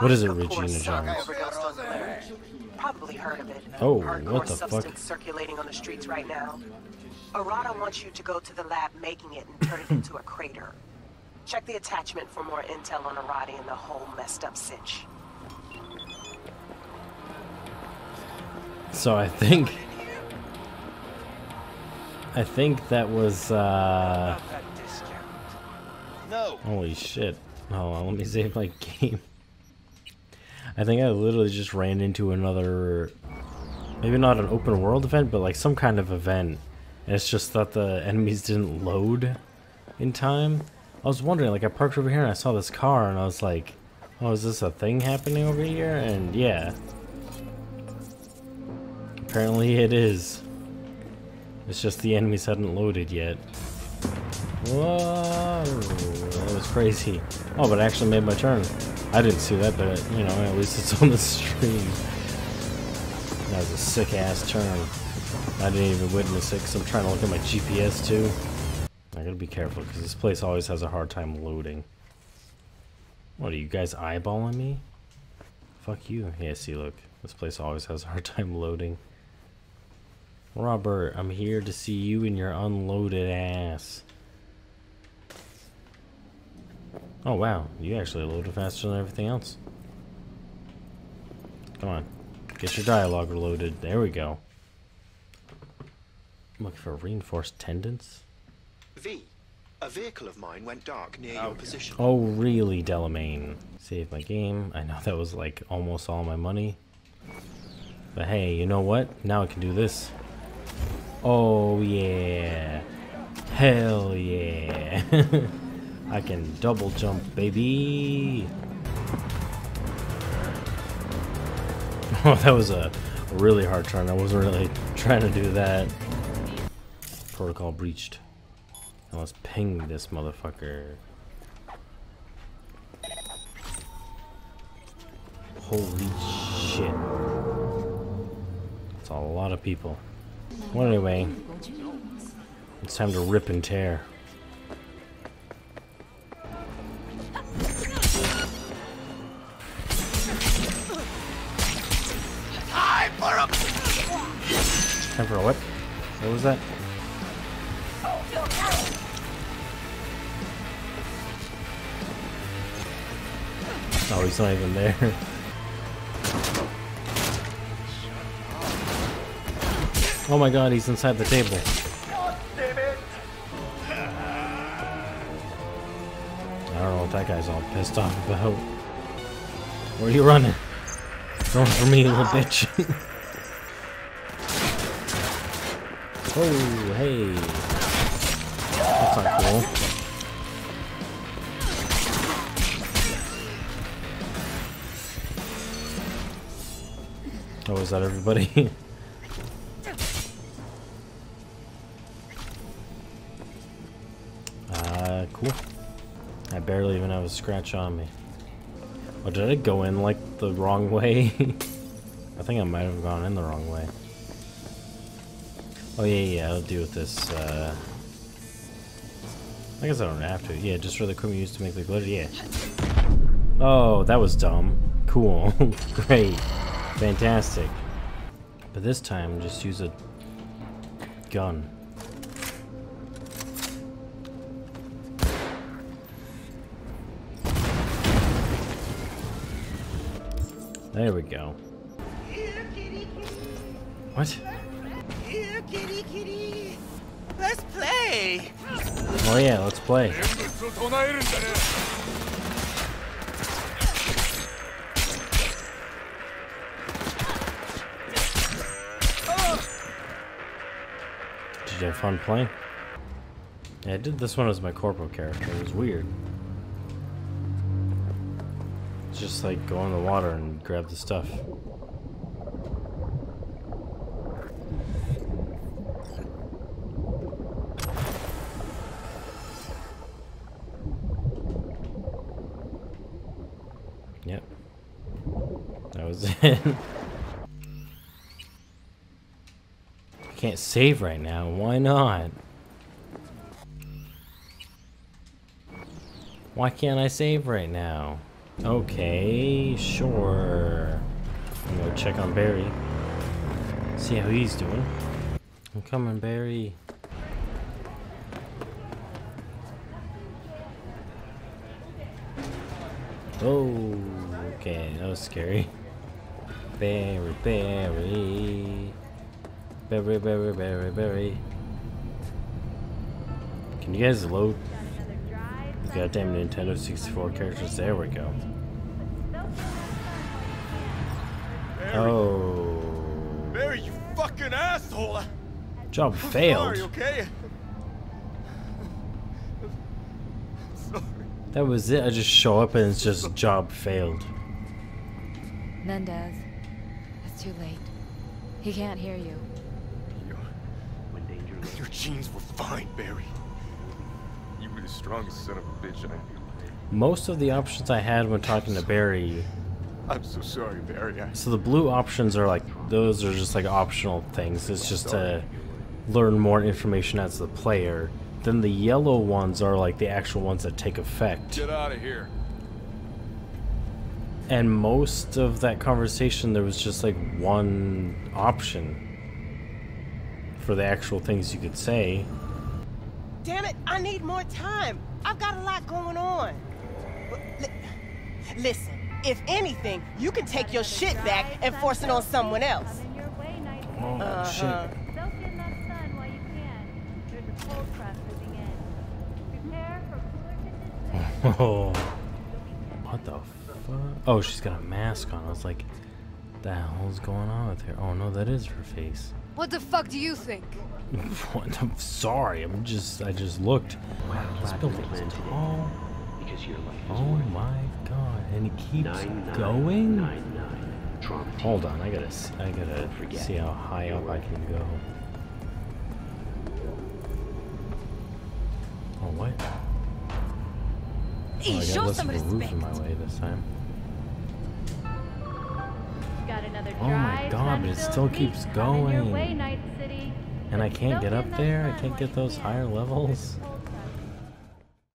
What is it, Regina Jones? overdosed on Blair. Probably heard of it. Oh, what the fuck? substance circulating on the streets right now. Arata wants you to go to the lab making it and turn it into a crater. Check the attachment for more intel on Arati and the whole messed up sitch. So I think I think that was uh No. holy shit. Hold on, let me save my game. I think I literally just ran into another maybe not an open world event, but like some kind of event. And it's just that the enemies didn't load in time. I was wondering, like I parked over here and I saw this car and I was like, Oh, is this a thing happening over here? And yeah. Apparently it is. It's just the enemies hadn't loaded yet. Whoa, that was crazy. Oh, but I actually made my turn. I didn't see that, but uh, you know, at least it's on the stream. That was a sick ass turn. I didn't even witness it because I'm trying to look at my GPS too. I gotta be careful because this place always has a hard time loading. What are you guys eyeballing me? Fuck you. Yeah, see, look. This place always has a hard time loading. Robert, I'm here to see you and your unloaded ass. Oh wow, you actually loaded faster than everything else. Come on, get your dialogue loaded. There we go. I'm looking for reinforced tendons. V, a vehicle of mine went dark near your oh, position. Oh really, Delamain? Save my game. I know that was like almost all my money. But hey, you know what? Now I can do this. Oh yeah. Hell yeah. I can double jump, baby. Oh, that was a really hard turn. I wasn't really trying to do that. Protocol breached. Now let's ping this motherfucker. Holy shit. That's a lot of people. Well, anyway, it's time to rip and tear. Time for a what? What was that? Oh, he's not even there. Oh my god, he's inside the table. I don't know what that guy's all pissed off about. Where are you running? Run for me, little bitch. oh, hey. That's not cool. Oh, is that everybody? even have a scratch on me. Oh, did I go in like the wrong way? I think I might have gone in the wrong way. Oh yeah, yeah, I'll deal with this, uh... I guess I don't have to. Yeah, just for the equipment used to make the glitter, yeah. Oh, that was dumb. Cool. Great. Fantastic. But this time, just use a gun. There we go. Here, kitty, kitty. What? Here, kitty, let's play. Oh yeah, let's play. Did you have fun playing? Yeah, I did this one as my corpo character. It was weird. Just like go in the water and grab the stuff. Yep. That was it. I can't save right now. Why not? Why can't I save right now? Okay, sure. I'm gonna check on Barry. See how he's doing. I'm coming, Barry. Oh, okay, that was scary. Barry, Barry. Barry, Barry, Barry, Barry. Can you guys load goddamn Nintendo 64 characters? There we go. Oh. Barry, you fucking asshole! Job I'm failed. Sorry, okay? sorry. That was it. I just show up and it's just job failed. Mendez, it's too late. He can't hear you. Your, your genes were fine, Barry. You were the strongest son of a bitch I knew. Most of the options I had when talking to Barry, I'm so sorry, Barry. I, so the blue options are like, those are just like optional things. It's just to learn more information as the player. Then the yellow ones are like the actual ones that take effect. get out of here. And most of that conversation, there was just like one option for the actual things you could say. Damn it, I need more time. I've got a lot going on. But li- listen, if anything, you can take your shit back and force it on someone else. Oh Uh-huh. shit. Soak in the sun while you can. There's a cold front moving in. Prepare for cooler conditions. Oh. What the fuck? Oh, she's got a mask on. I was like, the hell's going on with her? Oh no, that is her face. What the fuck do you think? What? I'm sorry. I'm just. I just looked. Wow, this building's tall. Because your life is Oh worth my god! And it keeps nine, nine, going. nine, nine. Hold on. I gotta. s- I gotta see how high up I can go. Oh what? Oh, I got show less some of a roof in my way this time. Oh my God, but it still keeps going. way, Night City. And I can't get up there? I can't get those higher levels? There's a